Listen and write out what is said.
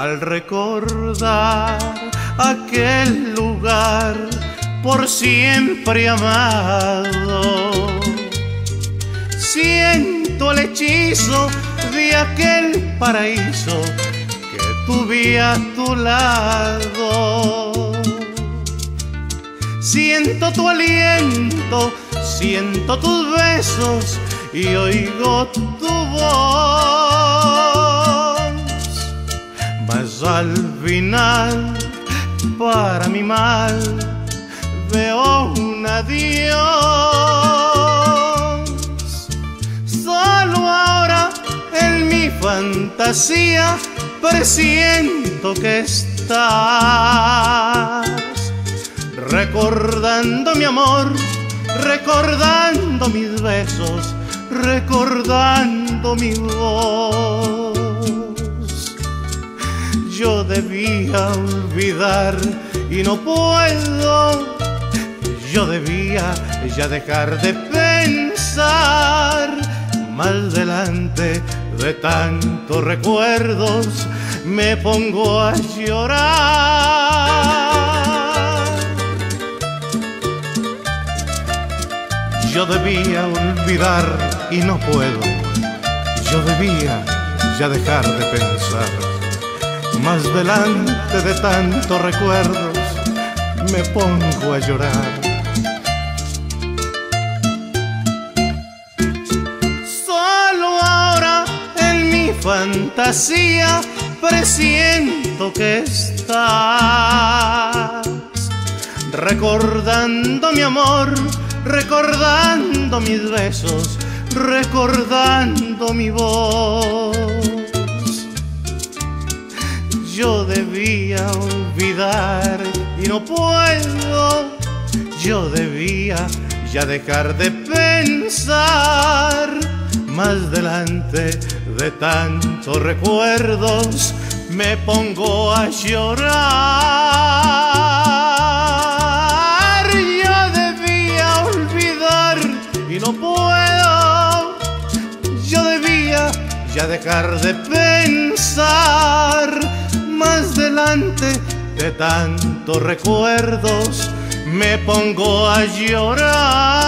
al recordar aquel lugar por siempre amado. Siento el hechizo de aquel paraíso que tuve a tu lado. Siento tu aliento, siento tus besos y oigo tu voz. Mas al final, para mi mal, veo un adiós. Solo ahora en mi fantasía presiento que estás recordando mi amor, recordando mis besos, recordando mi voz. Debía olvidar y no puedo yo debía ya dejar de pensar. Mal delante de tantos recuerdos me pongo a llorar. Yo debía olvidar y no puedo. Yo debía ya dejar de pensar. Más delante de tantos recuerdos me pongo a llorar. fantasía presiento que estás recordando mi amor, recordando mis besos, recordando mi voz. Debía olvidar y no puedo, yo debía ya dejar de pensar más delante de tantos recuerdos me pongo a llorar. Yo debía olvidar y no puedo. Yo debía ya dejar de pensar. Más delante de tantos recuerdos me pongo a llorar.